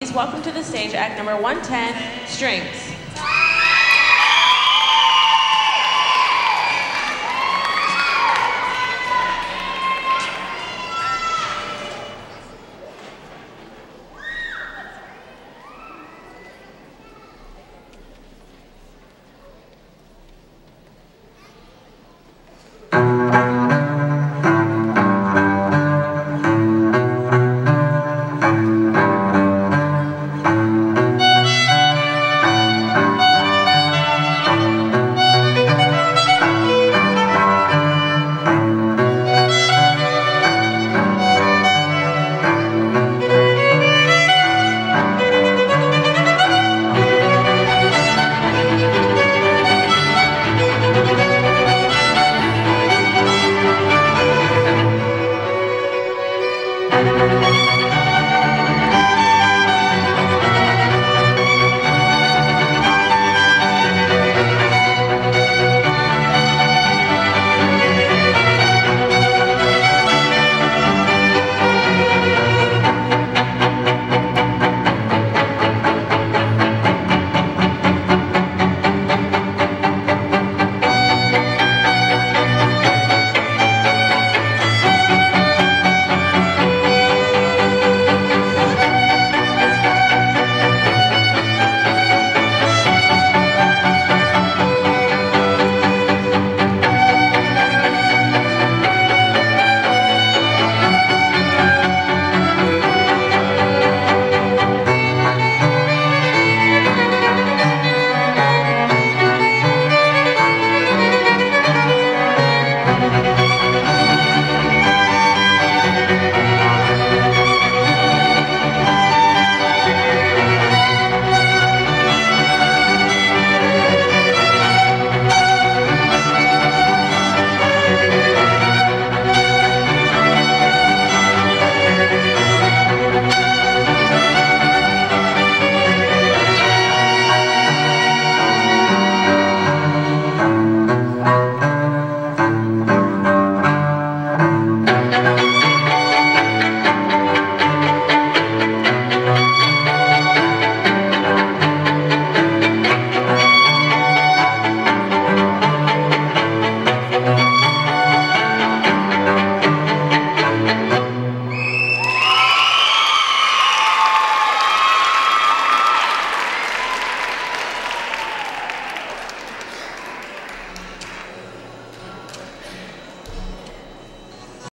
Please welcome to the stage act number 110, Strings.